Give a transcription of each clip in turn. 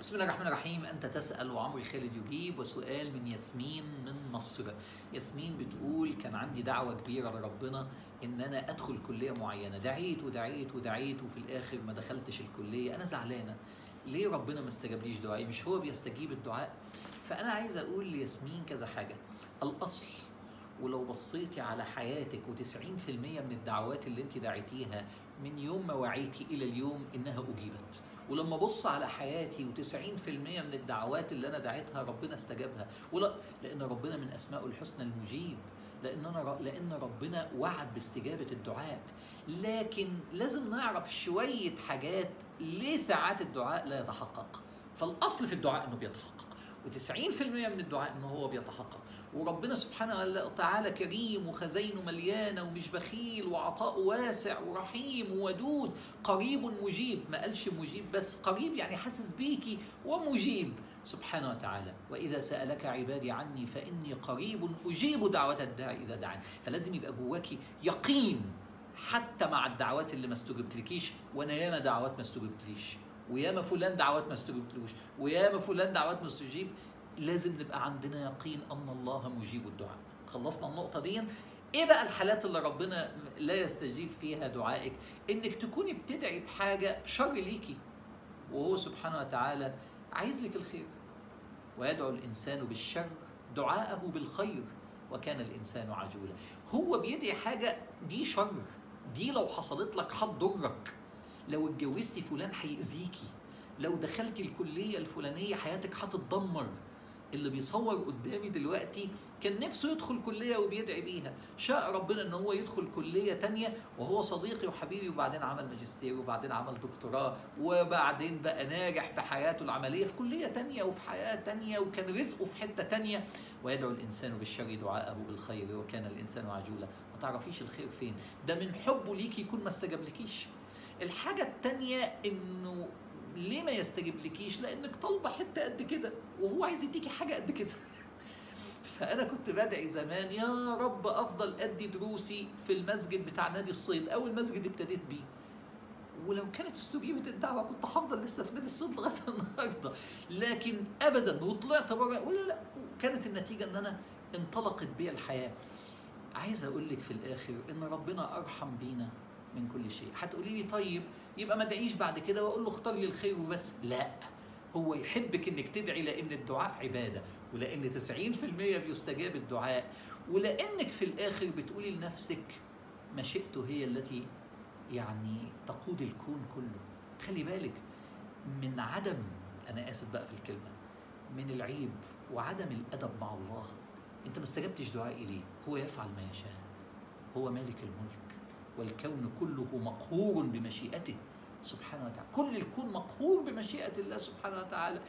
بسم الله الرحمن الرحيم. أنت تسأل وعمري خالد يجيب وسؤال من ياسمين من مصر. ياسمين بتقول كان عندي دعوة كبيرة لربنا إن أنا أدخل كلية معينة. دعيت ودعيت ودعيت وفي الآخر ما دخلتش الكلية. أنا زعلانة. ليه ربنا ما استجابليش دعائي؟ مش هو بيستجيب الدعاء؟ فأنا عايز أقول لياسمين كذا حاجة. الأصل ولو بصيتي على حياتك و90% من الدعوات اللي أنت دعيتيها من يوم ما وعيتي إلى اليوم إنها أجيبت. ولما أبص على حياتي و90% من الدعوات اللي أنا دعيتها ربنا استجابها. ولا لأن ربنا من اسمائه الحسنى المجيب. لأن أنا لأن ربنا وعد باستجابة الدعاء. لكن لازم نعرف شوية حاجات ليه ساعات الدعاء لا يتحقق. فالأصل في الدعاء إنه بيتحقق. و90% من الدعاء انه هو بيتحقق. وربنا سبحانه وتعالى كريم وخزينه مليانة ومش بخيل وعطاؤه واسع ورحيم وودود قريب مجيب. ما قالش مجيب بس قريب يعني حاسس بيكي ومجيب. سبحانه وتعالى. وإذا سألك عبادي عني فإني قريب أجيب دعوة الداعي إذا دعاني. فلازم يبقى جواكي يقين حتى مع الدعوات اللي ما استجبتلكيش وأنا ياما دعوات ما استجبتليش. وياما فلان دعوات ما استجبتلوش وياما فلان دعوات ما استجيب لازم نبقى عندنا يقين أن الله مجيب الدعاء. خلصنا النقطة دي. إيه بقى الحالات اللي ربنا لا يستجيب فيها دعائك؟ إنك تكوني بتدعي بحاجة شر ليكي وهو سبحانه وتعالى عايز لك الخير. ويدعو الإنسان بالشر دعاءه بالخير وكان الإنسان عجولا. هو بيدعي حاجة دي شر. دي لو حصلت لك هتضرك لو اتجوزتي فلان هيأذيكي. لو دخلتي الكلية الفلانية حياتك هتتدمر. اللي بيصور قدامي دلوقتي كان نفسه يدخل كلية وبيدعي بيها. شاء ربنا إن هو يدخل كلية تانية وهو صديقي وحبيبي وبعدين عمل ماجستير وبعدين عمل دكتوراه وبعدين بقى ناجح في حياته العملية في كلية تانية وفي حياة تانية وكان رزقه في حتة تانية. ويدعو الإنسان بالشر دعاءه بالخير وكان الإنسان عجولا. ما تعرفيش الخير فين؟ ده من حبه ليكي يكون ما استجابلكيش. الحاجة التانية إنه ليه ما يستجيبلكيش؟ لأنك طالبة حتة قد كده وهو عايز يديكي حاجة قد كده. فأنا كنت بدعي زمان يا رب أفضل أدي دروسي في المسجد بتاع نادي الصيد اول مسجد ابتديت بيه. ولو كانت استجيبت الدعوة كنت هفضل لسه في نادي الصيد لغاية النهارده. لكن ابدا وطلعت بره ولا لا كانت النتيجة إن أنا انطلقت بيا الحياة. عايز أقول لك في الآخر إن ربنا أرحم بينا. من كل شيء. هتقولي لي طيب يبقى ما ادعيش بعد كده وأقول له اختار لي الخير وبس. لا هو يحبك إنك تدعي لأن الدعاء عبادة ولأن 90% بيستجاب الدعاء. ولأنك في الآخر بتقولي لنفسك مشيئته هي التي يعني تقود الكون كله. خلي بالك من عدم أنا آسف بقى في الكلمة من العيب وعدم الأدب مع الله. أنت ما استجبتش دعائي ليه؟ هو يفعل ما يشاء. هو مالك الملك. والكون كله مقهور بمشيئته. سبحانه وتعالى. كل الكون مقهور بمشيئة الله سبحانه وتعالى.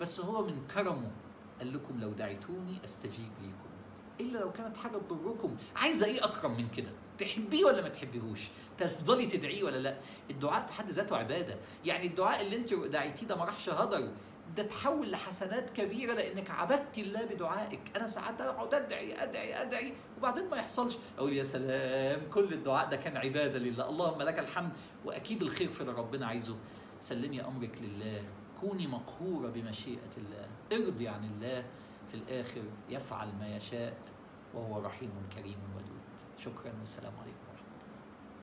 بس هو من كرمه. قال لكم لو دعيتوني أستجيب ليكم إلا لو كانت حاجة تضركم. عايزة إيه أكرم من كده؟ تحبيه ولا ما تحبيهوش؟ تفضلي تدعيه ولا لأ؟ الدعاء في حد ذاته عبادة. يعني الدعاء اللي أنت دعيتيه ده ما راحش هدر. ده تحول لحسنات كبيرة لأنك عبدت الله بدعائك. أنا ساعات أقعد أدعي أدعي أدعي وبعدين ما يحصلش. أقول يا سلام كل الدعاء ده كان عبادة لله. اللهم لك الحمد. وأكيد الخير في اللي ربنا عايزه. سلمي أمرك لله. كوني مقهورة بمشيئة الله. ارضي عن الله. في الآخر يفعل ما يشاء. وهو رحيم كريم ودود. شكرا والسلام عليكم.